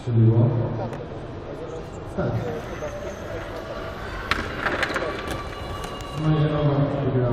strzeliło. Tak. No i zielona wygrała.